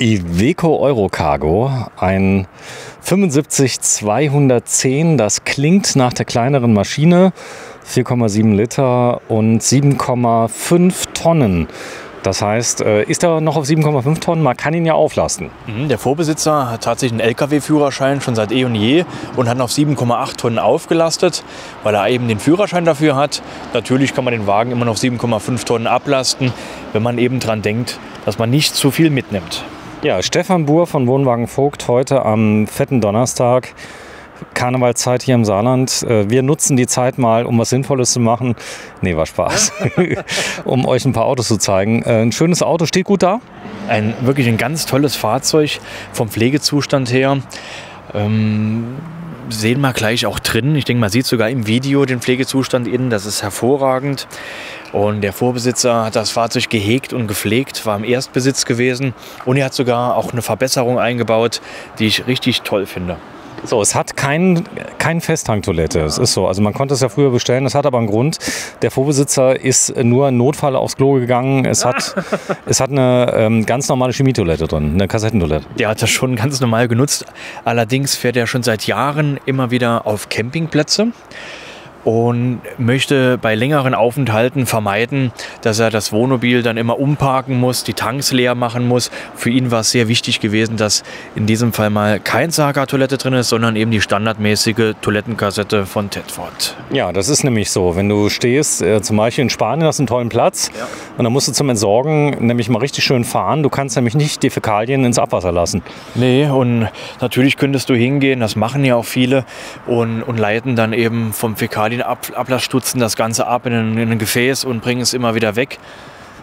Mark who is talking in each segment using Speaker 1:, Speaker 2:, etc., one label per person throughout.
Speaker 1: Iveco Eurocargo, ein 75210. Das klingt nach der kleineren Maschine. 4,7 Liter und 7,5 Tonnen. Das heißt, äh, ist er noch auf 7,5 Tonnen? Man kann ihn ja auflasten.
Speaker 2: Mhm, Der Vorbesitzer hat tatsächlich einen Lkw-Führerschein schon seit eh und je und hat ihn auf 7,8 Tonnen aufgelastet, weil er eben den Führerschein dafür hat. Natürlich kann man den Wagen immer noch 7,5 Tonnen ablasten, wenn man eben dran denkt, dass man nicht zu viel mitnimmt.
Speaker 1: Ja, Stefan Buhr von Wohnwagen Vogt heute am fetten Donnerstag. Karnevalszeit hier im Saarland. Äh, Wir nutzen die Zeit mal, um was Sinnvolles zu machen. Nee, war Spaß. um euch ein paar Autos zu zeigen. Äh, Ein schönes Auto steht gut da.
Speaker 2: Ein wirklich ein ganz tolles Fahrzeug vom Pflegezustand her. Ähm, sehen wir gleich auch drin. Ich denke, man sieht sogar im Video den Pflegezustand innen. Das ist hervorragend. Und der Vorbesitzer hat das Fahrzeug gehegt und gepflegt, war im Erstbesitz gewesen. Und er hat sogar auch eine Verbesserung eingebaut, die ich richtig toll finde.
Speaker 1: So, es hat kein, kein Festtanktoilette. Es ist so. Also man konnte es ja früher bestellen. Das hat aber einen Grund. Der Vorbesitzer ist nur Notfall aufs Klo gegangen. Es hat, es hat eine ähm, ganz normale Chemietoilette drin, eine Kassettentoilette.
Speaker 2: Der hat das schon ganz normal genutzt. Allerdings fährt er schon seit Jahren immer wieder auf Campingplätze und möchte bei längeren Aufenthalten vermeiden, dass er das Wohnmobil dann immer umparken muss, die Tanks leer machen muss. Für ihn war es sehr wichtig gewesen, dass in diesem Fall mal kein Saga-Toilette drin ist, sondern eben die standardmäßige Toilettenkassette von Tedford.
Speaker 1: Ja, das ist nämlich so. Wenn du stehst, äh, zum Beispiel in Spanien, hast du einen tollen Platz und dann musst du zum Entsorgen nämlich mal richtig schön fahren. Du kannst nämlich nicht die Fäkalien ins Abwasser lassen.
Speaker 2: Nee, und natürlich könntest du hingehen, das machen ja auch viele, und, und leiten dann eben vom Fäkalienablassstutzen das Ganze ab in ein, in ein Gefäß und bringen es immer wieder weg.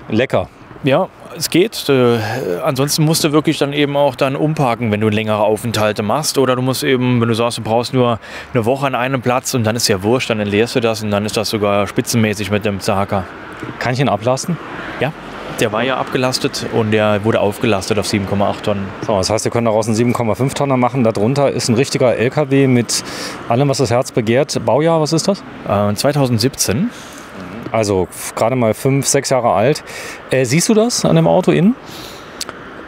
Speaker 1: Lecker.
Speaker 2: Ja, es geht. Äh, ansonsten musst du wirklich dann eben auch dann umparken, wenn du längere Aufenthalte machst. Oder du musst eben, wenn du sagst, du brauchst nur eine Woche an einem Platz und dann ist ja wurscht, dann entleerst du das und dann ist das sogar spitzenmäßig mit dem Zahaka.
Speaker 1: Kann ich ihn ablasten?
Speaker 2: Ja, der war ja abgelastet und der wurde aufgelastet auf 7,8 Tonnen.
Speaker 1: So, das heißt, wir können daraus einen 7,5 Tonner machen. Darunter ist ein richtiger LKW mit allem, was das Herz begehrt. Baujahr, was ist das?
Speaker 2: Äh, 2017.
Speaker 1: Also gerade mal fünf, sechs Jahre alt. Äh, siehst du das an dem Auto innen?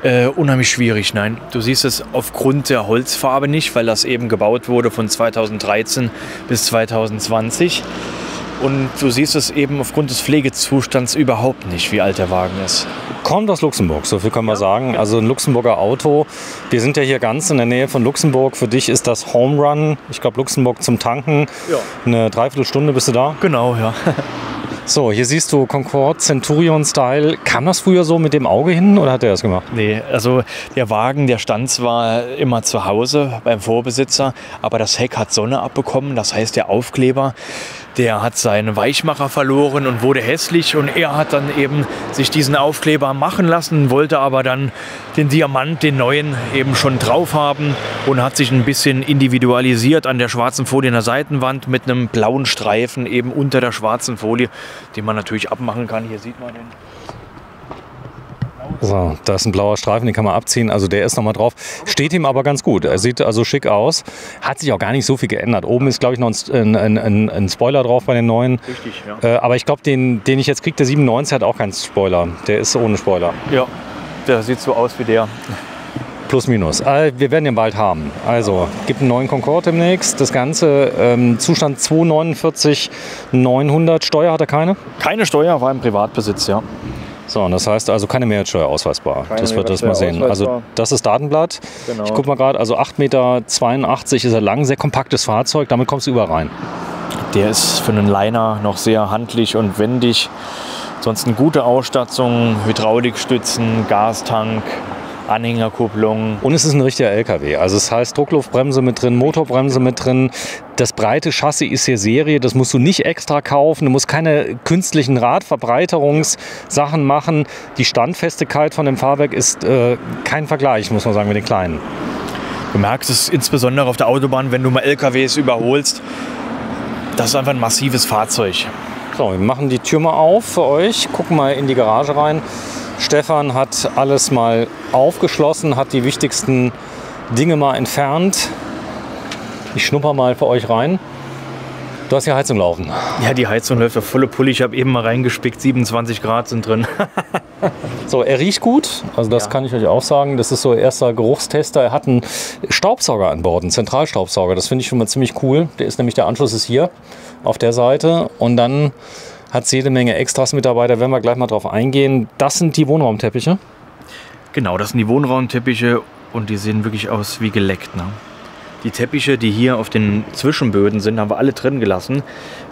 Speaker 2: Äh, unheimlich schwierig, nein. Du siehst es aufgrund der Holzfarbe nicht, weil das eben gebaut wurde von 2013 bis 2020. Und du siehst es eben aufgrund des Pflegezustands überhaupt nicht, wie alt der Wagen ist.
Speaker 1: Kommt aus Luxemburg, so viel können wir sagen. Also ein Luxemburger Auto. Wir sind ja hier ganz in der Nähe von Luxemburg. Für dich ist das Home Run. Ich glaube, Luxemburg zum Tanken.
Speaker 2: Ja.
Speaker 1: Eine Dreiviertelstunde bist du da.
Speaker 2: Genau, ja.
Speaker 1: So, hier siehst du Concorde Centurion Style. Kam das früher so mit dem Auge hin oder hat er das gemacht?
Speaker 2: Nee, also der Wagen, der stand zwar immer zu Hause beim Vorbesitzer, aber das Heck hat Sonne abbekommen. Das heißt, der Aufkleber, der hat seinen Weichmacher verloren und wurde hässlich. Und er hat dann eben sich diesen Aufkleber machen lassen, wollte aber dann den Diamant, den neuen, eben schon drauf haben und hat sich ein bisschen individualisiert an der schwarzen Folie in der Seitenwand mit einem blauen Streifen eben unter der schwarzen Folie, den man natürlich abmachen kann. Hier sieht man den.
Speaker 1: So, da ist ein blauer Streifen, den kann man abziehen. Also der ist nochmal drauf. Steht ihm aber ganz gut. Er sieht also schick aus. Hat sich auch gar nicht so viel geändert. Oben ist, glaube ich, noch ein, ein, ein, ein Spoiler drauf bei den neuen.
Speaker 2: Richtig, ja.
Speaker 1: Äh, aber ich glaube, den, den ich jetzt kriege, der 97 hat auch keinen Spoiler. Der ist ohne Spoiler.
Speaker 2: Ja, der sieht so aus wie der.
Speaker 1: Plus minus. Äh, wir werden den bald haben. Also, gibt einen neuen Concorde demnächst. Das Ganze ähm, Zustand 249 900. Steuer hat er keine.
Speaker 2: Keine Steuer, war im Privatbesitz, ja.
Speaker 1: So, und das heißt also keine Mehrwertsteuer ausweisbar.
Speaker 2: Keine
Speaker 1: das wird das mal sehen. Also das ist Datenblatt.
Speaker 2: Genau.
Speaker 1: Ich guck mal gerade, also 8,82 Meter ist er lang, sehr kompaktes Fahrzeug, damit kommst du überall rein.
Speaker 2: Der ist für einen Liner noch sehr handlich und wendig. Sonst eine gute Ausstattung, Hydraulikstützen, Gastank, Anhängerkupplung.
Speaker 1: Und es ist ein richtiger LKW. Also es heißt Druckluftbremse mit drin, Motorbremse mit drin. Das breite Chassis ist hier Serie, das musst du nicht extra kaufen. Du musst keine künstlichen Radverbreiterungssachen machen. Die Standfestigkeit von dem Fahrwerk ist äh, kein Vergleich, muss man sagen, mit den kleinen.
Speaker 2: Du merkst es insbesondere auf der Autobahn, wenn du mal LKWs überholst. Das ist einfach ein massives Fahrzeug.
Speaker 1: So, wir machen die Tür mal auf für euch. Gucken mal in die Garage rein. Stefan hat alles mal aufgeschlossen, hat die wichtigsten Dinge mal entfernt. Ich schnupper mal für euch rein. Du hast ja Heizung laufen.
Speaker 2: Ja, die Heizung läuft auf volle Pulle. Ich habe eben mal reingespickt, 27 Grad sind drin.
Speaker 1: So, er riecht gut, also das
Speaker 2: Ja.
Speaker 1: kann ich euch auch sagen. Das ist so erster Geruchstester. Er hat einen Staubsauger an Bord, einen Zentralstaubsauger. Das finde ich schon mal ziemlich cool. Der ist nämlich, der Anschluss ist hier auf der Seite und dann hat es jede Menge Extras mit dabei. Da werden wir gleich mal drauf eingehen. Das sind die Wohnraumteppiche.
Speaker 2: Genau, das sind die Wohnraumteppiche und die sehen wirklich aus wie geleckt. Ne? Die Teppiche, die hier auf den Zwischenböden sind, haben wir alle drin gelassen,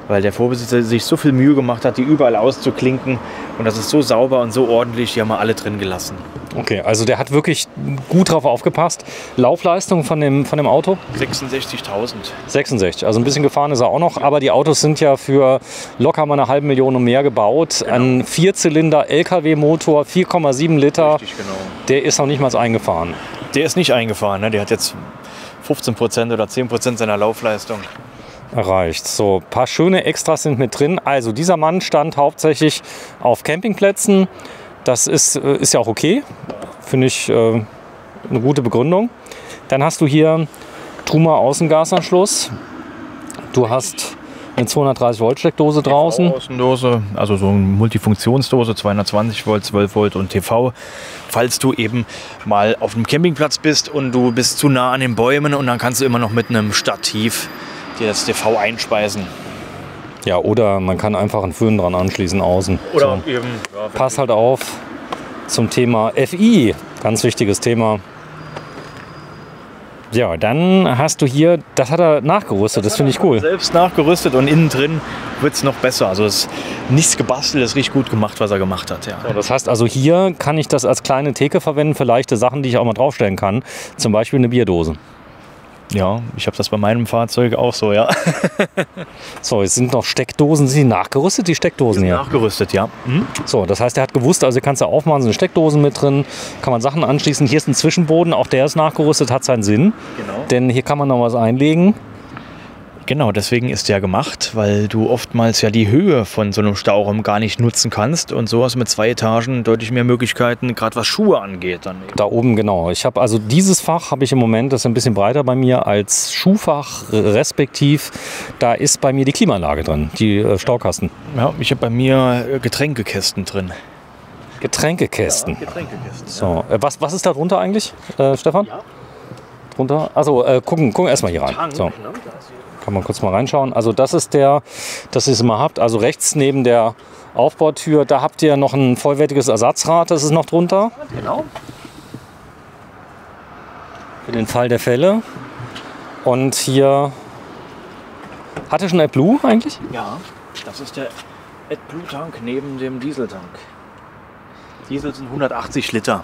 Speaker 2: weil der Vorbesitzer sich so viel Mühe gemacht hat, die überall auszuklinken. Und das ist so sauber und so ordentlich, die haben wir alle drin gelassen.
Speaker 1: Okay, also der hat wirklich gut drauf aufgepasst. Laufleistung von dem, von dem Auto?
Speaker 2: 66.000.
Speaker 1: 66. Also ein bisschen gefahren ist er auch noch, aber die Autos sind ja für locker mal eine halbe Million und mehr gebaut. Ein Vierzylinder LKW-Motor, 4,7 Liter.
Speaker 2: Richtig, genau.
Speaker 1: Der ist noch nicht mal eingefahren.
Speaker 2: Der ist nicht eingefahren, ne? der hat jetzt 15% oder 10% seiner Laufleistung.
Speaker 1: Erreicht. So, ein paar schöne Extras sind mit drin. Also dieser Mann stand hauptsächlich auf Campingplätzen. Das ist, äh, ist ja auch okay. Finde ich äh, eine gute Begründung. Dann hast du hier Truma Außengasanschluss. Du hast eine 230 Volt Steckdose draußen.
Speaker 2: Außendose, also so eine Multifunktionsdose, 220 Volt, 12 Volt und TV. Falls du eben mal auf einem Campingplatz bist und du bist zu nah an den Bäumen und dann kannst du immer noch mit einem Stativ dir das TV einspeisen.
Speaker 1: Ja, oder man kann einfach einen Föhn dran anschließen außen.
Speaker 2: Oder
Speaker 1: So.
Speaker 2: eben, ja,
Speaker 1: Pass halt auf zum Thema FI. Ganz wichtiges Thema. Ja, dann hast du hier, das hat er nachgerüstet, das finde ich cool.
Speaker 2: selbst nachgerüstet und innen drin wird es noch besser. Also es ist nichts gebastelt, es ist richtig gut gemacht, was er gemacht hat. Ja.
Speaker 1: Das heißt also, hier kann ich das als kleine Theke verwenden für leichte Sachen, die ich auch mal draufstellen kann. Zum Beispiel eine Bierdose.
Speaker 2: Ja, ich habe das bei meinem Fahrzeug auch so, ja.
Speaker 1: So, jetzt sind noch Steckdosen. Sind die nachgerüstet, die Steckdosen hier?
Speaker 2: Nachgerüstet, ja. Hm?
Speaker 1: So, das heißt, er hat gewusst, also kannst du aufmachen, sind Steckdosen mit drin, kann man Sachen anschließen. Hier ist ein Zwischenboden, auch der ist nachgerüstet, hat seinen Sinn.
Speaker 2: Genau.
Speaker 1: Denn hier kann man noch was einlegen.
Speaker 2: Genau, deswegen ist der gemacht, weil du oftmals ja die Höhe von so einem Stauraum gar nicht nutzen kannst und so hast du mit zwei Etagen deutlich mehr Möglichkeiten, gerade was Schuhe angeht. Dann eben.
Speaker 1: Da oben, genau. Ich habe also dieses Fach habe ich im Moment, das ist ein bisschen breiter bei mir als Schuhfach, respektiv. Da ist bei mir die Klimaanlage drin, die äh, Staukasten.
Speaker 2: Ja, ich habe bei mir äh, Getränkekästen drin.
Speaker 1: Getränkekästen.
Speaker 2: Getränkekästen.
Speaker 1: So, äh, was, was ist da drunter eigentlich, äh, Stefan?
Speaker 2: Ja.
Speaker 1: Drunter? Also gucken, gucken erstmal hier rein. So, kann man kurz mal reinschauen. Also das ist der, das ihr es mal habt. Also rechts neben der Aufbautür, da habt ihr noch ein vollwertiges Ersatzrad, das ist noch drunter.
Speaker 2: Genau.
Speaker 1: Für den Fall der Fälle. Und hier hat er schon AdBlue eigentlich?
Speaker 2: Ja, das ist der AdBlue-Tank neben dem Dieseltank. Diesel sind 180 Liter.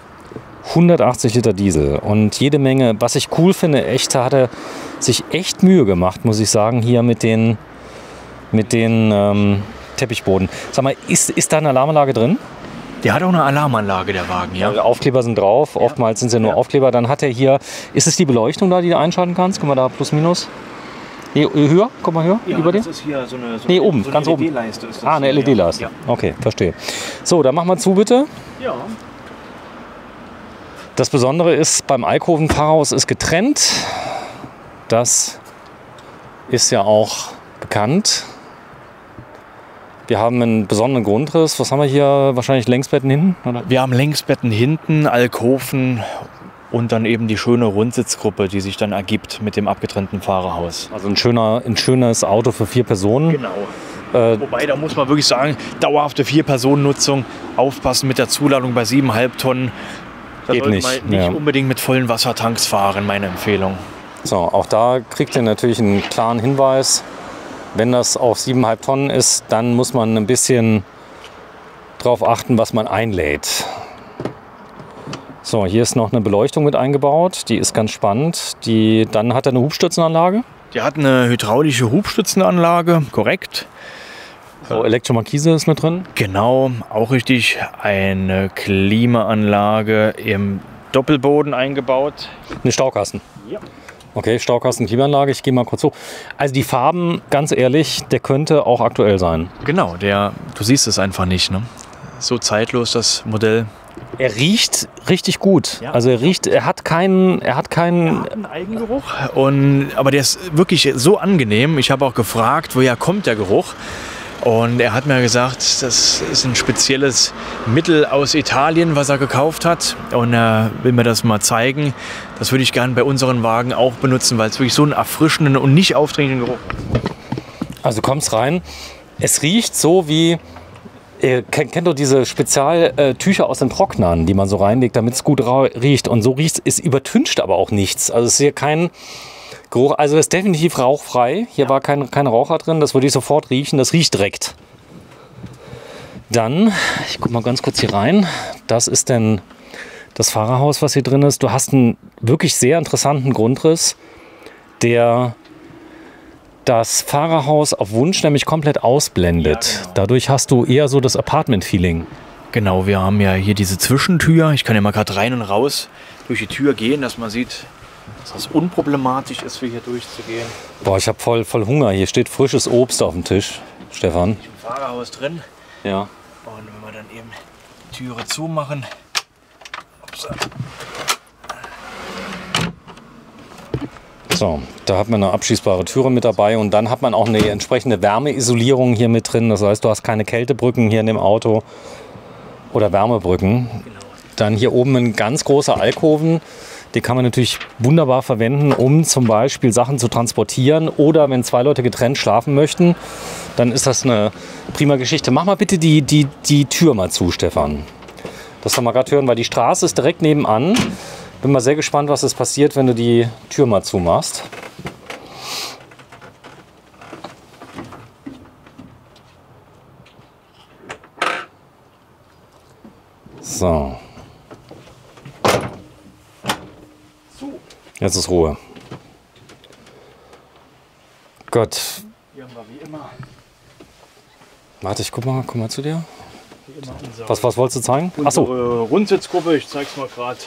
Speaker 1: 180 Liter Diesel und jede Menge, was ich cool finde, echt, da hat er sich echt Mühe gemacht, muss ich sagen, hier mit den, mit den ähm, Teppichboden. Sag mal, ist, ist da eine Alarmanlage drin?
Speaker 2: Der hat auch eine Alarmanlage, der Wagen, ja.
Speaker 1: Also Aufkleber sind drauf, oftmals sind es ja nur
Speaker 2: Ja.
Speaker 1: Aufkleber. Dann hat er hier, ist es die Beleuchtung da, die du einschalten kannst? Guck mal da, plus minus. Nee, höher, guck mal höher, über dir.
Speaker 2: das ist hier so eine, so
Speaker 1: Nee, oben,
Speaker 2: so eine
Speaker 1: ganz oben.
Speaker 2: LED-Leiste
Speaker 1: Ah, eine LED-Leiste.
Speaker 2: Ja.
Speaker 1: Okay, verstehe. So, dann mach mal zu bitte.
Speaker 2: ja.
Speaker 1: Das Besondere ist, beim Alkoven Pfarrhaus ist getrennt. Das ist ja auch bekannt. Wir haben einen besonderen Grundriss. Was haben wir hier? Wahrscheinlich Längsbetten hinten? Oder?
Speaker 2: Wir haben Längsbetten hinten, Alkoven und dann eben die schöne Rundsitzgruppe, die sich dann ergibt mit dem abgetrennten Fahrerhaus.
Speaker 1: Also ein, schöner, ein schönes Auto für vier Personen.
Speaker 2: Genau.
Speaker 1: Äh,
Speaker 2: Wobei, da muss man wirklich sagen, dauerhafte Vier-Personen-Nutzung, aufpassen mit der Zuladung bei 7,5 Tonnen. Da
Speaker 1: Geht nicht,
Speaker 2: man nicht
Speaker 1: ja.
Speaker 2: unbedingt mit vollen Wassertanks fahren, meine Empfehlung.
Speaker 1: so, auch da kriegt ihr natürlich einen klaren Hinweis. Wenn das auf 7,5 Tonnen ist, dann muss man ein bisschen drauf achten, was man einlädt. So, hier ist noch eine Beleuchtung mit eingebaut. Die ist ganz spannend. Die, dann hat er eine Hubstützenanlage.
Speaker 2: Der hat eine hydraulische Hubstützenanlage, korrekt.
Speaker 1: So, Elektromarkise ist mit drin.
Speaker 2: Genau, auch richtig. Eine Klimaanlage im Doppelboden eingebaut.
Speaker 1: Eine Staukasten.
Speaker 2: Ja.
Speaker 1: Okay, Staukasten, Klimaanlage. Ich gehe mal kurz hoch. Also die Farben, ganz ehrlich, der könnte auch aktuell sein.
Speaker 2: Genau, der, du siehst es einfach nicht. Ne? So zeitlos das Modell.
Speaker 1: Er riecht richtig gut.
Speaker 2: Ja.
Speaker 1: Also er riecht, er hat keinen, er hat keinen.
Speaker 2: Einen Eigengeruch. Und, aber der ist wirklich so angenehm. Ich habe auch gefragt, woher kommt der Geruch. Und er hat mir gesagt, das ist ein spezielles Mittel aus Italien, was er gekauft hat. Und er will mir das mal zeigen. Das würde ich gerne bei unseren Wagen auch benutzen, weil es wirklich so einen erfrischenden und nicht aufdringenden Geruch.
Speaker 1: Also kommst rein, es riecht so wie, ihr kennt, doch diese Spezialtücher aus den Trocknern, die man so reinlegt, damit es gut riecht. Und so riecht es, übertüncht aber auch nichts. Also es ist hier kein Geruch, also ist definitiv rauchfrei. Hier war kein, kein Raucher drin, das würde ich sofort riechen, das riecht direkt. Dann, ich guck mal ganz kurz hier rein, das ist denn das Fahrerhaus, was hier drin ist. Du hast einen wirklich sehr interessanten Grundriss, der das Fahrerhaus auf Wunsch nämlich komplett ausblendet.
Speaker 2: Ja, genau.
Speaker 1: Dadurch hast du eher so das Apartment-Feeling.
Speaker 2: Genau, wir haben ja hier diese Zwischentür. Ich kann ja mal gerade rein und raus durch die Tür gehen, dass man sieht, dass das unproblematisch ist, für hier durchzugehen.
Speaker 1: Boah, ich habe voll, voll Hunger. Hier steht frisches Obst auf dem Tisch, Stefan.
Speaker 2: Im Fahrerhaus drin.
Speaker 1: Ja.
Speaker 2: Und wenn wir dann eben die Türe zumachen. Ups.
Speaker 1: So, da hat man eine abschließbare Türe mit dabei und dann hat man auch eine entsprechende Wärmeisolierung hier mit drin. Das heißt, du hast keine Kältebrücken hier in dem Auto oder Wärmebrücken. Dann hier oben ein ganz großer Alkoven. Den kann man natürlich wunderbar verwenden, um zum Beispiel Sachen zu transportieren oder wenn zwei Leute getrennt schlafen möchten, dann ist das eine prima Geschichte. Mach mal bitte die, die, die Tür mal zu, Stefan. Das wir mal gerade hören, weil die Straße ist direkt nebenan. Bin mal sehr gespannt, was es passiert, wenn du die Tür mal zumachst. So. Jetzt ist Ruhe. Gott.
Speaker 2: Hier haben wir wie immer,
Speaker 1: Warte, ich guck mal, guck mal zu dir. Was, was wolltest du zeigen? Achso,
Speaker 2: unsere Rundsitzgruppe. Ich zeig's mal gerade.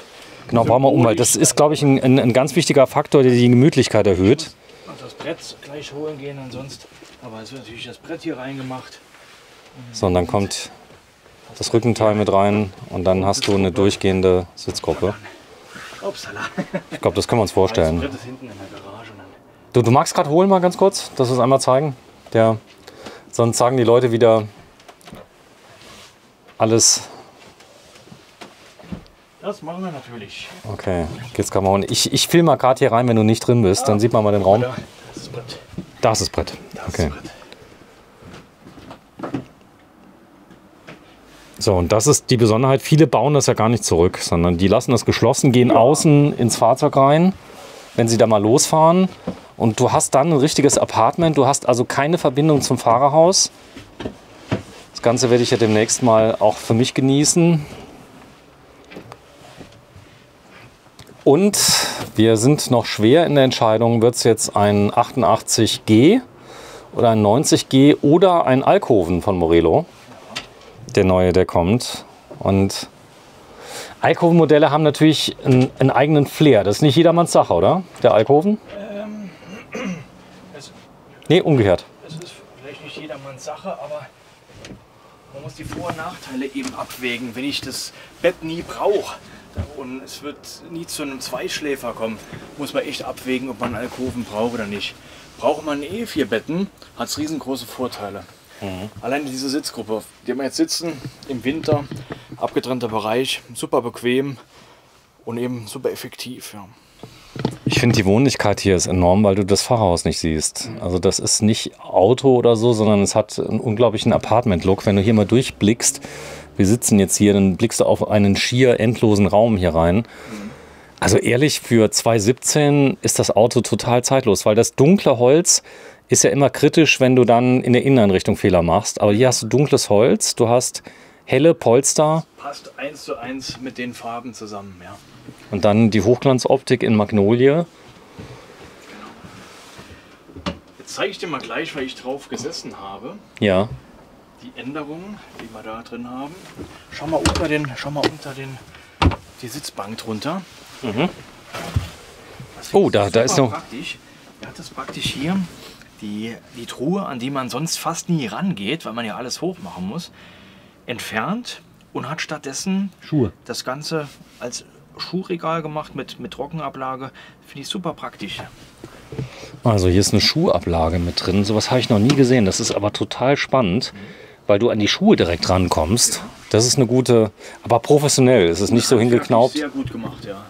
Speaker 1: genau, bauen wir um, weil das ist, glaube ich, ein, ein, ein ganz wichtiger Faktor, der die Gemütlichkeit erhöht.
Speaker 2: Also das Brett gleich holen gehen, ansonsten. Aber es wird natürlich das Brett hier reingemacht.
Speaker 1: So, und dann kommt das Rückenteil mit rein und dann hast du eine durchgehende Sitzgruppe.
Speaker 2: Upsala.
Speaker 1: Ich glaube, das können wir uns
Speaker 2: Das
Speaker 1: vorstellen.
Speaker 2: Hinten in der Garage.
Speaker 1: Du, du magst gerade holen mal ganz kurz, dass wir es einmal zeigen. Der, sonst sagen die Leute wieder alles.
Speaker 2: Das machen wir natürlich.
Speaker 1: Okay, geht's mal. Und ich, ich filme mal gerade hier rein, wenn du nicht drin bist. Dann sieht man mal den Raum.
Speaker 2: Da, das ist das Brett.
Speaker 1: Da ist das Brett.
Speaker 2: Das
Speaker 1: Okay. So, und das ist die Besonderheit. Viele bauen das ja gar nicht zurück, sondern die lassen das geschlossen, gehen außen ins Fahrzeug rein, wenn sie da mal losfahren. Und du hast dann ein richtiges Apartment. Du hast also keine Verbindung zum Fahrerhaus. Das Ganze werde ich ja demnächst mal auch für mich genießen. Und wir sind noch schwer in der Entscheidung, wird es jetzt ein 88G oder ein 90G oder ein Alkoven von Morelo der neue, der kommt. Und Alkoven-Modelle haben natürlich einen, einen eigenen Flair. Das ist nicht jedermanns Sache, oder? Der Alkoven?
Speaker 2: es-
Speaker 1: Nee, umgekehrt.
Speaker 2: Das ist vielleicht nicht jedermanns Sache, aber man muss die Vor- und Nachteile eben abwägen. Wenn ich das Bett nie brauche und es wird nie zu einem Zweischläfer kommen, muss man echt abwägen, ob man Alkoven braucht oder nicht. Braucht man eh vier Betten, hat es riesengroße Vorteile. Alleine diese Sitzgruppe, auf der wir jetzt sitzen, im Winter, abgetrennter Bereich, super bequem und eben super effektiv. Ja.
Speaker 1: Ich finde die Wohnlichkeit hier ist enorm, weil du das Fahrerhaus nicht siehst. Also das ist nicht Auto oder so, sondern es hat einen unglaublichen Apartment-Look. Wenn du hier mal durchblickst, wir sitzen jetzt hier, dann blickst du auf einen schier endlosen Raum hier rein. Also ehrlich, für 2017 ist das Auto total zeitlos, weil das dunkle Holz ist ja immer kritisch, wenn du dann in der Inneneinrichtung Fehler machst. Aber hier hast du dunkles Holz, du hast helle Polster
Speaker 2: Passt eins zu eins mit den Farben zusammen. Ja.
Speaker 1: und dann die Hochglanzoptik in Magnolie.
Speaker 2: Jetzt zeige ich dir mal gleich, weil ich drauf gesessen habe,
Speaker 1: Ja,
Speaker 2: die Änderungen, die wir da drin haben. Schau mal unter den, schau mal unter den, die Sitzbank drunter.
Speaker 1: Mhm. Oh, da- da ist noch-
Speaker 2: Praktisch. Er hat das praktisch hier, die, die Truhe, an die man sonst fast nie rangeht, weil man ja alles hoch machen muss, entfernt und hat stattdessen
Speaker 1: Schuhe.
Speaker 2: das Ganze als Schuhregal gemacht mit, mit Trockenablage. Finde ich super praktisch.
Speaker 1: Also hier ist eine Schuhablage mit drin. Sowas habe ich noch nie gesehen. Das ist aber total spannend, weil du an die Schuhe direkt rankommst. Das ist eine gute, aber professionell. Es ist nicht so hingeknaubt.
Speaker 2: Sehr gut gemacht, ja.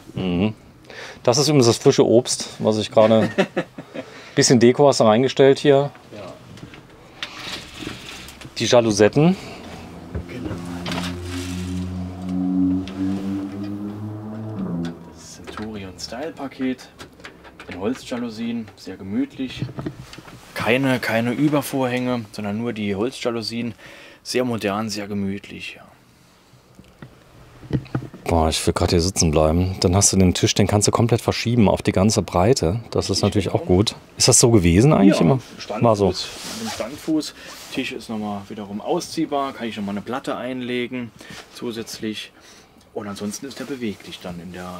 Speaker 1: Das ist übrigens das frische Obst, was ich gerade. Bisschen Deko hast du reingestellt hier.
Speaker 2: ja.
Speaker 1: Die Jalousetten.
Speaker 2: Das Centurion Style Paket in Holzjalousien, sehr gemütlich. Keine, keine Übervorhänge, sondern nur die Holzjalousien. Sehr modern, sehr gemütlich. Ja.
Speaker 1: Boah, ich will gerade hier sitzen bleiben. Dann hast du den Tisch, den kannst du komplett verschieben auf die ganze Breite. Das ist natürlich auch gut. Ist das so gewesen eigentlich immer?
Speaker 2: Standfuß,
Speaker 1: War so.
Speaker 2: An dem Standfuß. Tisch ist nochmal wiederum ausziehbar, kann ich nochmal eine Platte einlegen zusätzlich. Und ansonsten ist der beweglich dann in der,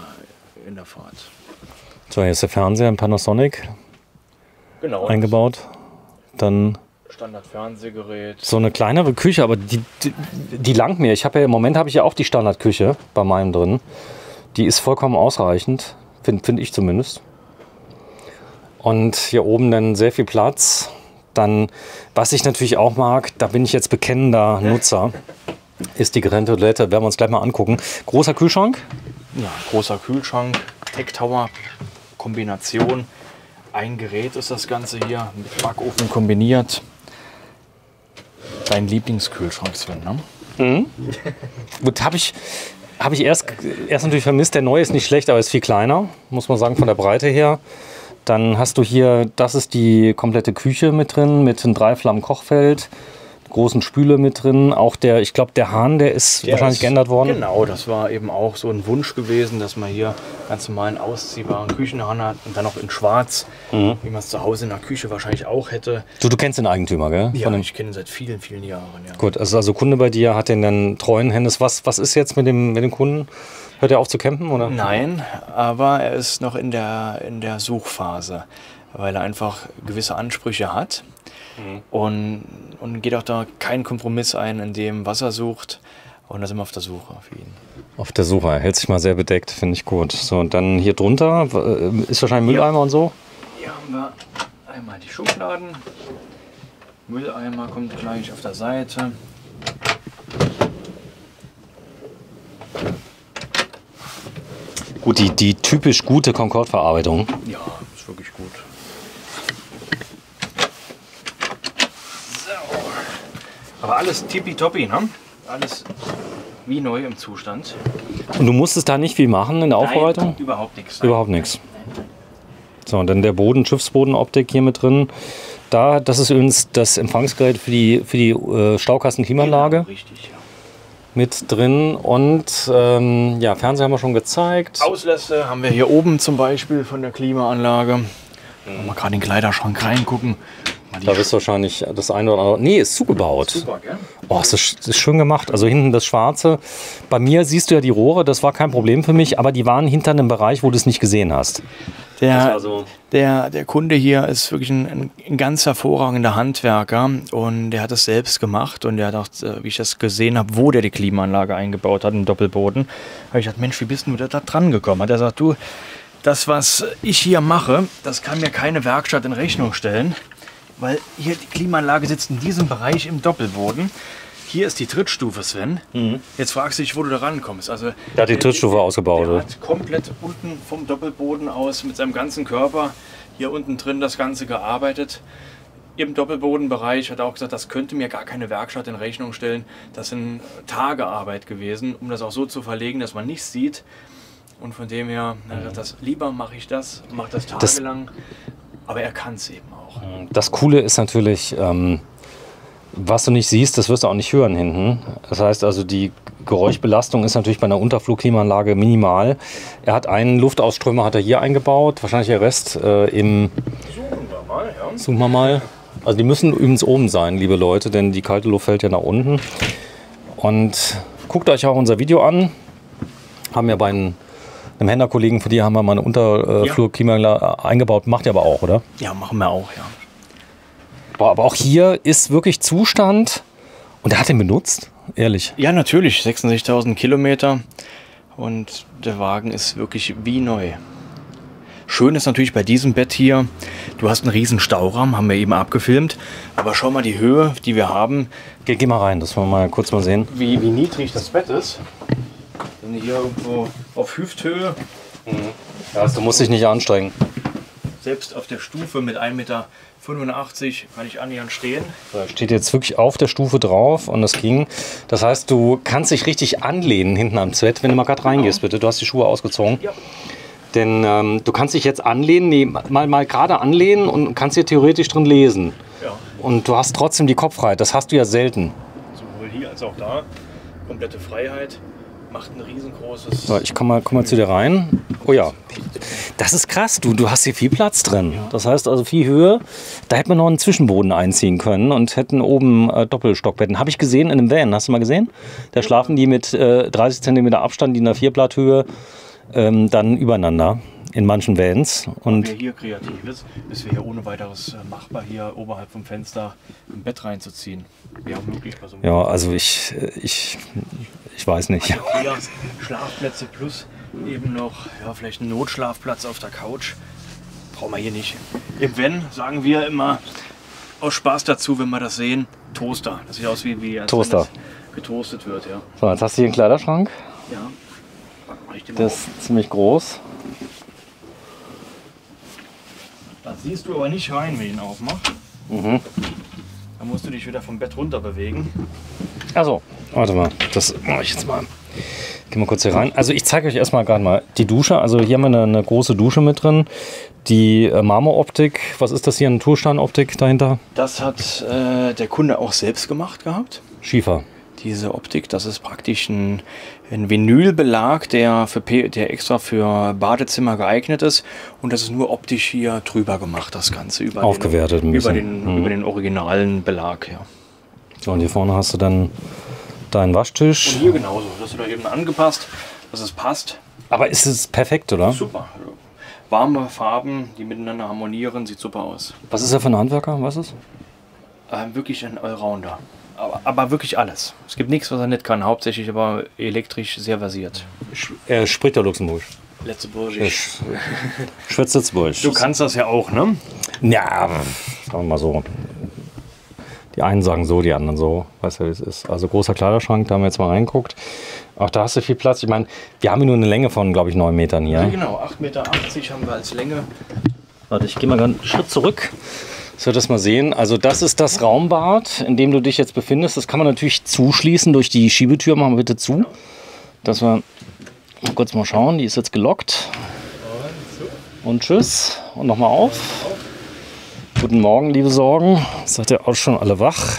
Speaker 2: in der Fahrt.
Speaker 1: So, hier ist der Fernseher im Panasonic
Speaker 2: Genau.
Speaker 1: eingebaut. Dann
Speaker 2: Standard-Fernsehgerät.
Speaker 1: so eine kleinere Küche, aber die, die, die langt mir. Ich habe ja im Moment habe ich ja auch die Standardküche bei meinem drin. Die ist vollkommen ausreichend, finde find ich zumindest. Und hier oben dann sehr viel Platz. Dann, was ich natürlich auch mag, da bin ich jetzt bekennender Nutzer, ist die getrennte Toilette. Werden wir uns gleich mal angucken. Großer Kühlschrank.
Speaker 2: Ja, großer Kühlschrank, Tech Tower, Kombination. Ein Gerät ist das Ganze hier mit Backofen kombiniert. Dein Lieblingskühlschrank, Sven, ne?
Speaker 1: Gut, habe ich, hab ich erst, erst natürlich vermisst. Der neue ist nicht schlecht, aber ist viel kleiner, muss man sagen, von der Breite her. Dann hast du hier, das ist die komplette Küche mit drin, mit einem Dreiflammen-Kochfeld, großen Spüle mit drin. Auch der, ich glaube, der Hahn, der ist wahrscheinlich
Speaker 2: ist-
Speaker 1: geändert worden.
Speaker 2: Genau, das war eben auch so ein Wunsch gewesen, dass man hier ganz normalen ausziehbaren Küchenhahn hat und dann noch in schwarz,
Speaker 1: Mhm.
Speaker 2: wie man es zu Hause in der Küche wahrscheinlich auch hätte.
Speaker 1: Du, du kennst den Eigentümer, gell?
Speaker 2: Ja, ich kenne ihn seit vielen, vielen Jahren. Ja.
Speaker 1: gut, also, also Kunde bei dir hat den dann treuen Hennes. Was, was ist jetzt mit dem, mit dem Kunden? Hört er auf zu campen? Oder?
Speaker 2: Nein, aber er ist noch in der, in der Suchphase, weil er einfach gewisse Ansprüche hat und, und geht auch da keinen Kompromiss ein in dem, was er sucht. Und da sind wir auf der Suche für ihn.
Speaker 1: Auf der Suche, er hält sich mal sehr bedeckt, finde ich gut. So, und dann hier drunter äh, ist wahrscheinlich Mülleimer und so.
Speaker 2: Hier haben wir einmal die Schubladen. Mülleimer kommt gleich auf der Seite.
Speaker 1: Gut, die, die typisch gute Concorde-Verarbeitung.
Speaker 2: Ja, ist wirklich gut. So. Aber alles tippitoppi, ne? Alles wie neu im Zustand.
Speaker 1: Und du musstest da nicht viel machen in der Aufbereitung?
Speaker 2: Nein, überhaupt nichts.
Speaker 1: Überhaupt nichts. So, und dann der Boden, Schiffsbodenoptik hier mit drin. Da, das ist übrigens das Empfangsgerät für die, für die äh, Staukassenklimaanlage
Speaker 2: Genau, richtig, ja.
Speaker 1: mit drin. Und ähm, ja, Fernseher haben wir schon gezeigt.
Speaker 2: Auslässe haben wir hier oben zum Beispiel von der Klimaanlage. Wenn wir gerade in den Kleiderschrank reingucken.
Speaker 1: Da bist du wahrscheinlich das eine oder andere. Nee, ist zugebaut.
Speaker 2: Super, gell?
Speaker 1: Oh, ist das, das ist schön gemacht. Also hinten das Schwarze. Bei mir siehst du ja die Rohre, das war kein Problem für mich, aber die waren hinter einem Bereich, wo du es nicht gesehen hast.
Speaker 2: Der,
Speaker 1: also-
Speaker 2: der, der Kunde hier ist wirklich ein, ein, ganz hervorragender Handwerker und der hat es selbst gemacht und der hat auch, äh, wie ich das gesehen habe, wo der die Klimaanlage eingebaut hat, im Doppelboden, habe ich gedacht, Mensch, wie bist du da, da dran gekommen? Hat er gesagt, du, das, was ich hier mache, das kann mir keine Werkstatt in Rechnung stellen, weil hier die Klimaanlage sitzt in diesem Bereich im Doppelboden. Hier ist die Trittstufe, Sven. Jetzt fragst du dich, wo du da rankommst. Also,
Speaker 1: Der hat die Trittstufe ausgebaut,
Speaker 2: Der hat komplett unten vom Doppelboden aus mit seinem ganzen Körper hier unten drin das Ganze gearbeitet. Im Doppelbodenbereich hat er auch gesagt, das könnte mir gar keine Werkstatt in Rechnung stellen. Das sind Tagearbeit gewesen, um das auch so zu verlegen, dass man nichts sieht. Und von dem her, er hat gesagt, das, lieber mache ich das, mache das
Speaker 1: Das-
Speaker 2: tagelang. Aber er kann es eben auch.
Speaker 1: Das Coole ist natürlich, ähm, was du nicht siehst, das wirst du auch nicht hören hinten. Das heißt also, die Geräuschbelastung ist natürlich bei einer Unterflugklimaanlage minimal. Er hat einen Luftausströmer hat er hier eingebaut, wahrscheinlich der Rest äh, im,
Speaker 2: Suchen wir mal, ja.
Speaker 1: suchen wir mal. Also die müssen übrigens oben sein, liebe Leute, denn die kalte Luft fällt ja nach unten. Und guckt euch auch unser Video an. Haben ja bei einem, einem Händlerkollegen, für die haben wir mal eine Unterflugklimaanlage eingebaut. Macht ihr aber auch, oder?
Speaker 2: Ja, machen wir auch, ja.
Speaker 1: Boah, aber auch hier ist wirklich Zustand. Und er hat den benutzt, ehrlich.
Speaker 2: Ja, natürlich, 66.000 Kilometer und der Wagen ist wirklich wie neu. Schön ist natürlich bei diesem Bett hier, du hast einen riesen Stauraum, haben wir eben abgefilmt. Aber schau mal die Höhe, die wir haben,
Speaker 1: Geh, geh mal rein, das wollen wir mal kurz mal sehen.
Speaker 2: wie, wie niedrig das Bett ist. Wenn hier irgendwo auf Hüfthöhe,
Speaker 1: Ja, also du musst dich nicht anstrengen.
Speaker 2: selbst auf der Stufe mit 1,85 Meter kann ich annähernd stehen.
Speaker 1: Da steht jetzt wirklich auf der Stufe drauf und das ging. Das heißt, du kannst dich richtig anlehnen hinten am Bett, wenn du mal gerade reingehst, bitte. Du hast die Schuhe ausgezogen.
Speaker 2: Ja.
Speaker 1: Denn ähm, du kannst dich jetzt anlehnen, nee, mal, mal gerade anlehnen und kannst hier theoretisch drin lesen.
Speaker 2: Ja,
Speaker 1: Und du hast trotzdem die Kopffreiheit. Das hast du ja selten.
Speaker 2: sowohl hier als auch da. Komplette Freiheit. Macht ein riesengroßes.
Speaker 1: So, ich komm mal, komm mal zu dir rein. Oh ja. Das ist krass, du, du hast hier viel Platz drin. Das heißt also viel Höhe. Da hätte man noch einen Zwischenboden einziehen können und hätten oben äh, Doppelstockbetten. Habe ich gesehen in einem Van, hast du mal gesehen? Da schlafen die mit äh, 30 cm Abstand, die in der Vierblatthöhe, ähm, dann übereinander in manchen Vans.
Speaker 2: Wer
Speaker 1: Und
Speaker 2: hier kreativ ist, ist hier ohne weiteres äh, machbar, hier oberhalb vom Fenster ein Bett reinzuziehen. Wäre möglich bei so einem
Speaker 1: ja, also ich, ich, ich weiß nicht.
Speaker 2: Hier Schlafplätze plus eben noch ja, vielleicht ein Notschlafplatz auf der Couch. Brauchen wir hier nicht. Im Wenn sagen wir immer aus Spaß dazu, wenn wir das sehen, Toaster. Das sieht aus wie, wie
Speaker 1: Toaster.
Speaker 2: das getoastet wird, ja.
Speaker 1: So, jetzt hast du hier einen Kleiderschrank.
Speaker 2: ja. Auf.
Speaker 1: ist ziemlich groß.
Speaker 2: Da siehst du aber nicht rein, wenn ich ihn aufmache.
Speaker 1: Mhm.
Speaker 2: Da musst du dich wieder vom Bett runter bewegen.
Speaker 1: Also, warte mal, das mache ich jetzt mal. Gehen wir kurz hier rein. Also ich zeige euch erstmal gerade mal die Dusche. Also hier haben wir eine, eine große Dusche mit drin. Die äh, Marmoroptik, was ist das hier, eine Natursteinoptik dahinter?
Speaker 2: Das hat äh, der Kunde auch selbst gemacht gehabt.
Speaker 1: Schiefer.
Speaker 2: Diese Optik, das ist praktisch ein, ein Vinylbelag, der, für, der extra für Badezimmer geeignet ist. Und das ist nur optisch hier drüber gemacht, das Ganze. Über
Speaker 1: Aufgewertet ein
Speaker 2: den, über,
Speaker 1: bisschen.
Speaker 2: den,
Speaker 1: Mhm.
Speaker 2: über den originalen Belag. Ja.
Speaker 1: So, und hier vorne hast du dann deinen Waschtisch.
Speaker 2: Und hier genauso. Das ist da eben angepasst, dass es passt.
Speaker 1: Aber ist es perfekt, oder?
Speaker 2: Super. Warme Farben, die miteinander harmonieren, sieht super aus.
Speaker 1: Was ist er für ein Handwerker? Was ist?
Speaker 2: Äh, wirklich ein Allrounder. Aber, aber wirklich alles. Es gibt nichts, was er nicht kann. Hauptsächlich aber elektrisch sehr versiert.
Speaker 1: Er spricht ja Luxemburg.
Speaker 2: Letzte Bursche.
Speaker 1: Er schwätzt Luxemburg.
Speaker 2: Du kannst das ja auch, ne?
Speaker 1: Ja, sagen wir mal so. Die einen sagen so, die anderen so. Weißt du, wie es ist. Also großer Kleiderschrank, da haben wir jetzt mal reingeguckt. Auch da hast du viel Platz. Ich meine, wir haben hier nur eine Länge von, glaube ich, 9 Metern
Speaker 2: Ja,
Speaker 1: hier.
Speaker 2: genau. 8,80 Meter haben wir als Länge.
Speaker 1: Warte, ich gehe mal einen Schritt zurück, wir das mal sehen. Also das ist das Raumbad, in dem du dich jetzt befindest. Das kann man natürlich zuschließen durch die Schiebetür. Machen wir bitte zu. Dass wir kurz mal schauen. Die ist jetzt gelockt. Und tschüss. Und nochmal auf. Guten Morgen, liebe Sorgen. Seid ihr auch schon alle wach?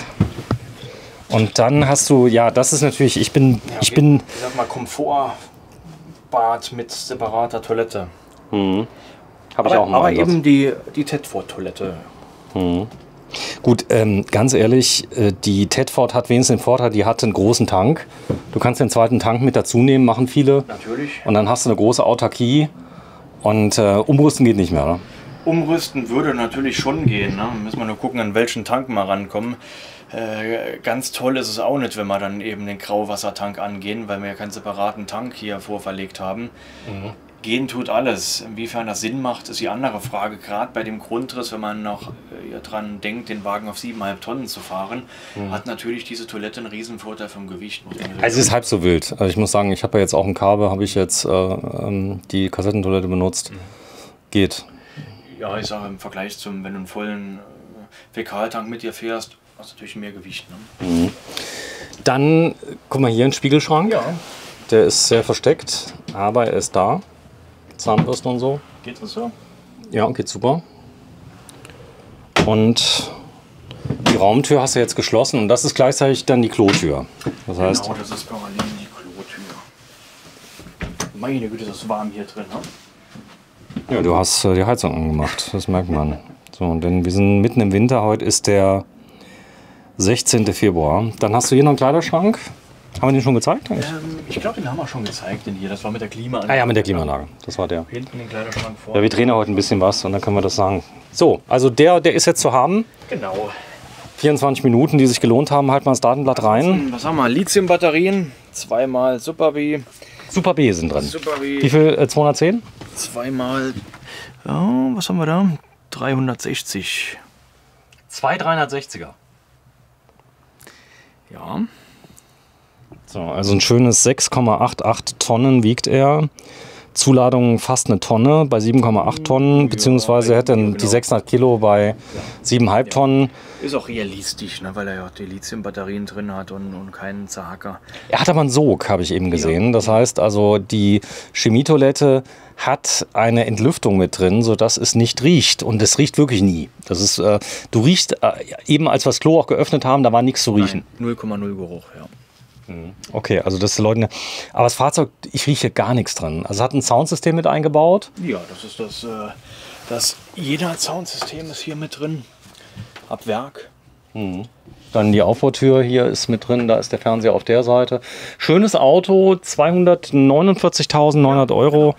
Speaker 1: Und dann hast du, ja, das ist natürlich, ich bin, ich bin,
Speaker 2: Ich sag mal Komfortbad mit separater Toilette.
Speaker 1: habe ich
Speaker 2: Aber,
Speaker 1: auch mal
Speaker 2: aber eben die, die Tedford-Toilette.
Speaker 1: Gut, ähm, ganz ehrlich, äh, die Tedford hat wenigstens den Vorteil, die hat einen großen Tank. Du kannst den zweiten Tank mit dazu nehmen, machen viele.
Speaker 2: Natürlich.
Speaker 1: Und dann hast du eine große Autarkie. Und äh, umrüsten geht nicht mehr. Ne?
Speaker 2: Umrüsten würde natürlich schon gehen. Ne? Müssen wir nur gucken, an welchen Tank wir rankommen. Äh, ganz toll ist es auch nicht, wenn wir dann eben den Grauwassertank angehen, weil wir ja keinen separaten Tank hier vorverlegt haben. Gehen tut alles. Inwiefern das Sinn macht, ist die andere Frage. Gerade bei dem Grundriss, wenn man noch äh, dran denkt, den Wagen auf 7,5 Tonnen zu fahren, hat natürlich diese Toilette einen Riesenvorteil vom Gewicht.
Speaker 1: Also es ist halb so wild. Also ich muss sagen, ich habe ja jetzt auch ein Kabel, habe ich jetzt äh, ähm, die Kassettentoilette benutzt. Geht.
Speaker 2: Ja, ich sage im Vergleich zum, wenn du einen vollen äh, Fäkaltank mit dir fährst, hast du natürlich mehr Gewicht. Ne?
Speaker 1: Dann, guck mal hier, ein Spiegelschrank.
Speaker 2: Ja.
Speaker 1: Der ist sehr versteckt, aber er ist da. Zahnbürste und so.
Speaker 2: Geht das so?
Speaker 1: Ja, geht super. Und die Raumtür hast du jetzt geschlossen und das ist gleichzeitig dann die Klotür. Das heißt,
Speaker 2: Genau, das ist parallel die Klotür. Meine Güte, ist das warm hier drin. Ne?
Speaker 1: ja, du hast äh, die Heizung angemacht, das merkt man. So, denn wir sind mitten im Winter, heute ist der 16. Februar. Dann hast du hier noch einen Kleiderschrank. Haben wir den schon gezeigt?
Speaker 2: Ähm, ich glaube, den haben wir schon gezeigt, den hier. Das war mit der Klimaanlage.
Speaker 1: Ah ja, mit der Klimaanlage. Das war der.
Speaker 2: Hinten den Kleiderschrank vor.
Speaker 1: Ja, wir drehen ja heute ein bisschen was und dann können wir das sagen. So, also der, der ist jetzt zu haben.
Speaker 2: Genau.
Speaker 1: 24 Minuten, die sich gelohnt haben. Halt mal das Datenblatt rein.
Speaker 2: Was haben wir? Lithium-Batterien. Zweimal Super B.
Speaker 1: Super B sind drin.
Speaker 2: Super
Speaker 1: Wie
Speaker 2: B.
Speaker 1: viel? Äh, 210?
Speaker 2: Zweimal Ja, was haben wir da? 360.
Speaker 1: Zwei 360er.
Speaker 2: Ja.
Speaker 1: So, also ein schönes 6,88 Tonnen wiegt er. Zuladung fast eine Tonne bei 7,8 Tonnen, beziehungsweise hätte er die 600 Kilo bei 7,5 Tonnen.
Speaker 2: Ist auch realistisch, ne, weil er ja auch die Lithium-Batterien drin hat und, und keinen Zerhacker.
Speaker 1: Er hat aber einen Sog, habe ich eben gesehen. Das heißt also, die Chemietoilette hat eine Entlüftung mit drin, sodass es nicht riecht. Und es riecht wirklich nie. Das ist, äh, du riechst, äh, eben als wir das Klo auch geöffnet haben, da war nichts zu riechen.
Speaker 2: 0,0 Geruch, ja.
Speaker 1: Okay, also das ist Leute. Aber das Fahrzeug, ich rieche gar nichts dran. Also es hat ein Soundsystem mit eingebaut.
Speaker 2: Ja, das ist das, äh, das jeder Soundsystem ist hier mit drin. Ab Werk.
Speaker 1: Dann die Aufbautür hier ist mit drin, da ist der Fernseher auf der Seite. Schönes Auto, 249.900 Euro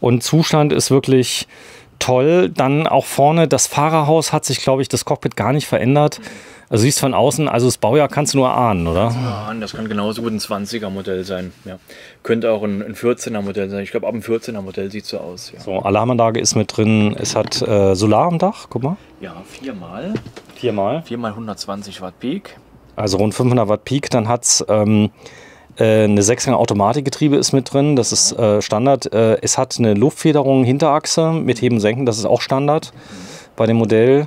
Speaker 1: und Zustand ist wirklich toll. Dann auch vorne das Fahrerhaus hat sich, glaube ich, das Cockpit gar nicht verändert. Also siehst von außen, also das Baujahr kannst du nur ahnen, oder?
Speaker 2: Ja, das kann genauso gut ein 20er Modell sein. Ja. Könnte auch ein, ein 14er Modell sein. Ich glaube, ab einem 14er Modell sieht so aus. Ja,
Speaker 1: So, Alarmanlage ist mit drin. Es hat äh, Solar am Dach, guck mal.
Speaker 2: ja viermal.
Speaker 1: Viermal.
Speaker 2: Viermal 120 Watt Peak.
Speaker 1: Also rund 500 Watt Peak. Dann hat es ähm, äh, eine Sechsgang Automatikgetriebe ist mit drin. Das ist äh, Standard. Äh, es hat eine Luftfederung Hinterachse mit Heben Senken. Das ist auch Standard bei dem Modell.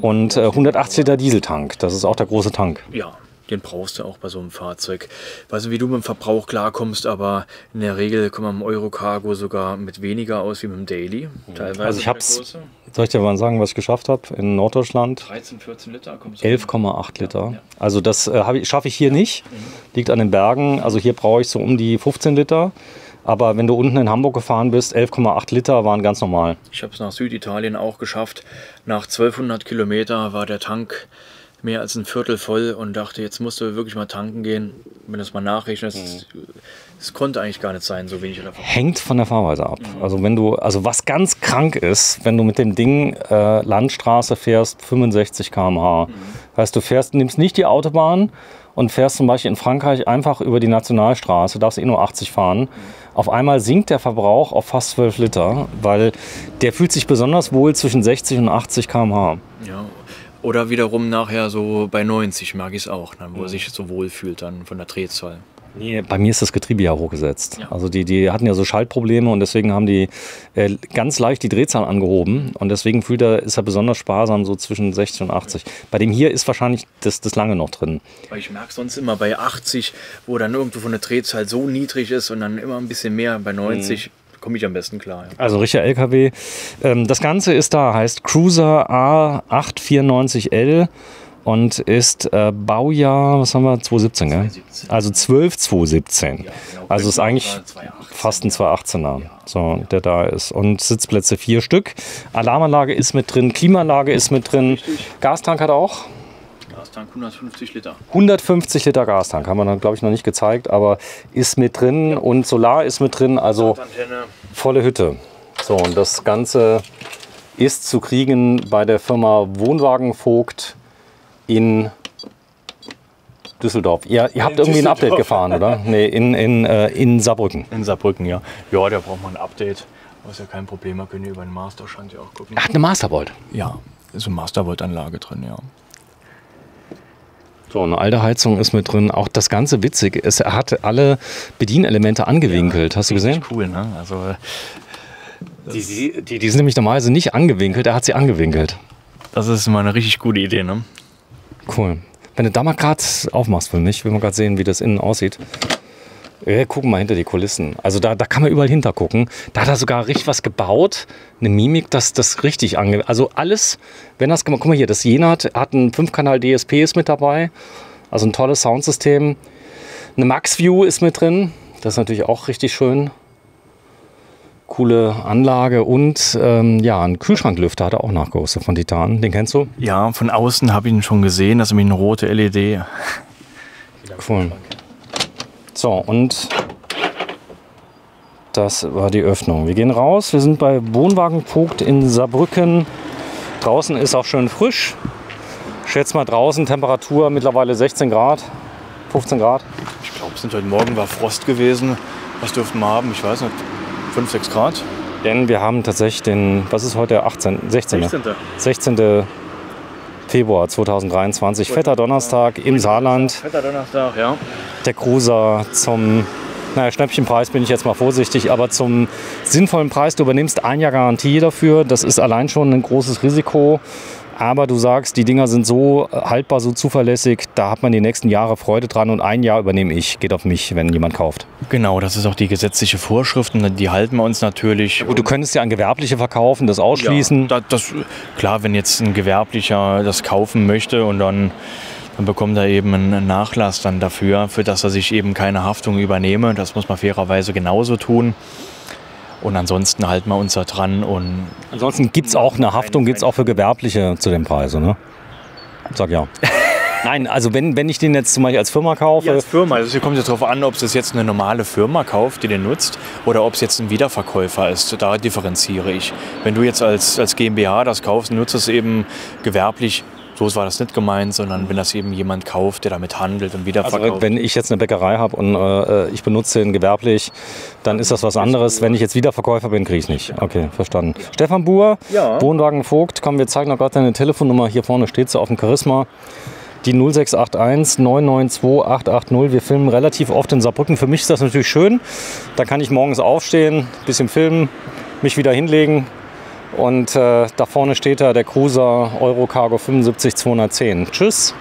Speaker 1: Und äh, 180 Liter Dieseltank. Das ist auch der große Tank.
Speaker 2: Ja, den brauchst du auch bei so einem Fahrzeug. Weiß nicht, wie du mit dem Verbrauch klarkommst, aber in der Regel kommt man im Eurocargo sogar mit weniger aus wie mit dem Daily. Teilweise
Speaker 1: Also ich hab's-. Soll ich dir mal sagen, was ich geschafft habe in Norddeutschland?
Speaker 2: 13, 14 Liter kommst
Speaker 1: 11,8 Liter.
Speaker 2: Ja.
Speaker 1: Also das äh, ich- schaffe ich hier nicht. Liegt an den Bergen. Also hier brauche ich so um die 15 Liter. Aber wenn du unten in Hamburg gefahren bist, 11,8 Liter waren ganz normal.
Speaker 2: Ich habe es nach Süditalien auch geschafft. Nach 1200 Kilometer war der Tank mehr als ein Viertel voll und dachte, jetzt musst du wirklich mal tanken gehen. Wenn du es mal nachrechnest, es es konnte eigentlich gar nicht sein, so wenig davon.
Speaker 1: Hängt von der Fahrweise ab. Also wenn du, also was ganz krank ist, wenn du mit dem Ding äh, Landstraße fährst, 65 km/h. Heißt, du fährst, nimmst nicht die Autobahn und fährst zum Beispiel in Frankreich einfach über die Nationalstraße, darfst eh nur 80 fahren. Auf einmal sinkt der Verbrauch auf fast 12 Liter, weil der fühlt sich besonders wohl zwischen 60 und 80 km/h.
Speaker 2: Ja. Oder wiederum nachher so bei 90 mag ich es auch, ne, wo er sich so wohl fühlt dann von der Drehzahl.
Speaker 1: Nee, bei mir ist das Getriebe ja hochgesetzt.
Speaker 2: Ja.
Speaker 1: Also die, die hatten ja so Schaltprobleme und deswegen haben die äh, ganz leicht die Drehzahl angehoben und deswegen fühlt er, ist er besonders sparsam so zwischen 60 und 80. Bei dem hier ist wahrscheinlich das, das lange noch drin.
Speaker 2: Weil ich merke sonst immer bei 80, wo dann irgendwo von der Drehzahl so niedrig ist und dann immer ein bisschen mehr bei 90, komme ich am besten klar. Ja.
Speaker 1: Also richtiger LKW. Ähm, das Ganze ist da, heißt Cruiser A894L und ist äh, Baujahr, was haben wir, 2017, gell?
Speaker 2: 2017.
Speaker 1: Also 12 2017.
Speaker 2: Ja, genau.
Speaker 1: Also ist eigentlich
Speaker 2: 2018,
Speaker 1: fast ein
Speaker 2: ja.
Speaker 1: 218er, so, der da ist. Und Sitzplätze vier Stück. Alarmanlage ist mit drin, Klimaanlage ist mit drin.
Speaker 2: Richtig.
Speaker 1: Gastank hat er auch.
Speaker 2: Gastank 150 Liter.
Speaker 1: 150 Liter Gastank, haben wir dann, glaube ich, noch nicht gezeigt, aber ist mit drin und Solar ist mit drin, also volle Hütte. So, und das Ganze ist zu kriegen bei der Firma Wohnwagenvogt in Düsseldorf. Ihr, ihr habt irgendwie ein Update gefahren, oder? Nee, in, in, äh, in Saarbrücken.
Speaker 2: In Saarbrücken, ja. Ja, da braucht man ein Update. Aber ist ja kein Problem, man können über den Masterstand ja auch gucken.
Speaker 1: Er hat eine Masterbolt.
Speaker 2: Ja, ist eine Mastervolt-Anlage drin, ja.
Speaker 1: So, eine alte Heizung ist mit drin. Auch das Ganze witzig er hat alle Bedienelemente angewinkelt. Hast du gesehen?
Speaker 2: Cool, ne? Also, äh,
Speaker 1: Die, die, die, die sind nämlich normalerweise nicht angewinkelt, er hat sie angewinkelt.
Speaker 2: das ist mal eine richtig gute Idee, ne?
Speaker 1: Cool. Wenn du da mal gerade aufmachst für mich, will man gerade sehen, wie das innen aussieht. Wir gucken mal hinter die Kulissen. Also da, da kann man überall hinter gucken. Da hat er sogar richtig was gebaut. Eine Mimik, dass das richtig ange... Also alles, wenn das... Guck mal hier, das Jenat hat einen 5-Kanal DSP ist mit dabei. Also ein tolles Soundsystem. Eine Max View ist mit drin. Das ist natürlich auch richtig schön. Coole Anlage und ähm, ja, ein Kühlschranklüfter hat er auch nachgerüstet von Titan. Den kennst du?
Speaker 2: Ja, von außen habe ich ihn schon gesehen. Das ist nämlich eine rote LED.
Speaker 1: Cool. So, und das war die Öffnung. Wir gehen raus. Wir sind bei Wohnwagenvogt in Saarbrücken. Draußen ist auch schön frisch. Ich schätze mal draußen Temperatur mittlerweile 16 Grad, 15 Grad.
Speaker 2: Ich glaube, es sind heute Morgen war Frost gewesen. Was dürften wir haben? Ich weiß nicht. 5, 6 Grad?
Speaker 1: Denn wir haben tatsächlich den, was ist heute, 18, 16.
Speaker 2: 16.
Speaker 1: 16. Februar 2023, fetter Donnerstag im Saarland.
Speaker 2: Fetter Donnerstag, ja.
Speaker 1: Der Cruiser zum, naja, Schnäppchenpreis bin ich jetzt mal vorsichtig, aber zum sinnvollen Preis. Du übernimmst ein Jahr Garantie dafür. Das ist allein schon ein großes Risiko. Aber du sagst, die Dinger sind so haltbar, so zuverlässig, da hat man die nächsten Jahre Freude dran und ein Jahr übernehme ich, geht auf mich, wenn jemand kauft.
Speaker 2: Genau, das ist auch die gesetzliche Vorschrift und die halten wir uns natürlich.
Speaker 1: Und du könntest ja an Gewerbliche verkaufen, das ausschließen.
Speaker 2: Ja, das, das, klar, wenn jetzt ein Gewerblicher das kaufen möchte und dann, dann bekommt er eben einen Nachlass dann dafür, für das er sich eben keine Haftung übernehme. Das muss man fairerweise genauso tun. Und ansonsten halten wir uns da dran. Und
Speaker 1: ansonsten gibt es auch eine Haftung, gibt es auch für Gewerbliche zu dem Preis, ne? Sag ja. Nein, also wenn, wenn ich den jetzt zum Beispiel als Firma kaufe.
Speaker 2: Ja, als Firma. Also es kommt jetzt darauf an, ob es jetzt eine normale Firma kauft, die den nutzt, oder ob es jetzt ein Wiederverkäufer ist. Da differenziere ich. Wenn du jetzt als, als GmbH das kaufst, nutzt es eben gewerblich, so war das nicht gemeint, sondern wenn das eben jemand kauft, der damit handelt und wiederverkauft.
Speaker 1: Also wenn ich jetzt eine Bäckerei habe und äh, ich benutze den gewerblich, dann ist das was anderes. Wenn ich jetzt Wiederverkäufer bin, kriege ich es nicht. Okay, verstanden. Stefan Buhr,
Speaker 2: Ja.
Speaker 1: Wohnwagen Vogt, komm, wir zeigen noch gerade deine Telefonnummer. Hier vorne steht sie auf dem Charisma. Die 0681 992 880. Wir filmen relativ oft in Saarbrücken. Für mich ist das natürlich schön. Da kann ich morgens aufstehen, bisschen filmen, mich wieder hinlegen. Und äh, da vorne steht da der Cruiser Eurocargo 75 210. Tschüss.